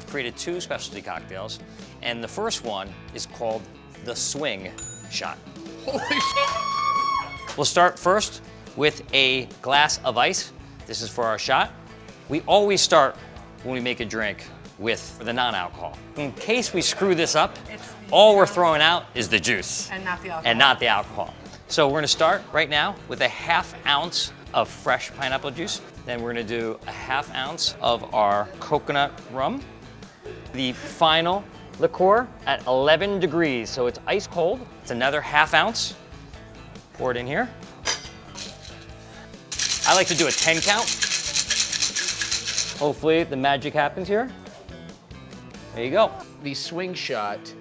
created two specialty cocktails, and the first one is called the Swing Shot. We'll start first with a glass of ice. This is for our shot. We always start when we make a drink with the non-alcohol. In case we screw this up, all we're throwing out is the juice And not the alcohol. and not the alcohol. So we're gonna start right now with a half ounce of fresh pineapple juice. Then we're gonna do a half ounce of our coconut rum. The final liqueur at 11 degrees, so it's ice cold. It's another half ounce. Pour it in here. I like to do a 10 count. Hopefully the magic happens here. There you go. The swing shot,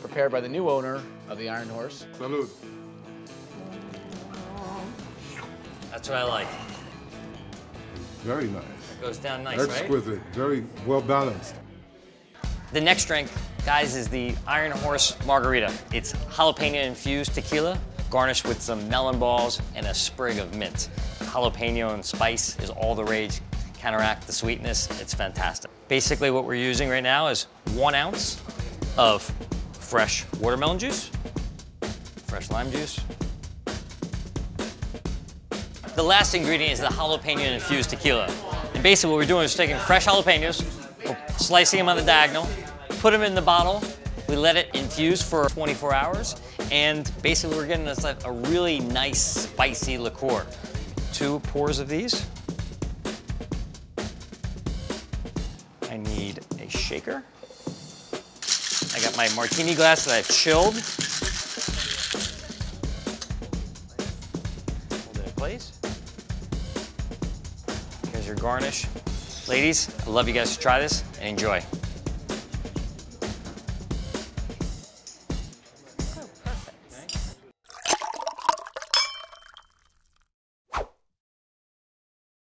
prepared by the new owner of the Iron Horse. Salud. That's what I like. Very nice. Goes down nice, right? Exquisite. Very well balanced. The next drink, guys, is the Iron Horse Margarita. It's jalapeno infused tequila, garnished with some melon balls and a sprig of mint. Jalapeno and spice is all the rage. Counteract the sweetness, it's fantastic. Basically what we're using right now is one ounce of fresh watermelon juice, fresh lime juice. The last ingredient is the jalapeno infused tequila. And basically what we're doing is taking fresh jalapenos, we're slicing them on the diagonal, put them in the bottle, we let it infuse for 24 hours, and basically we're getting like a really nice spicy liqueur. Two pours of these. I need a shaker. I got my martini glass that I've chilled. Hold it in place. Here's your garnish. Ladies, I love you guys to try this and enjoy.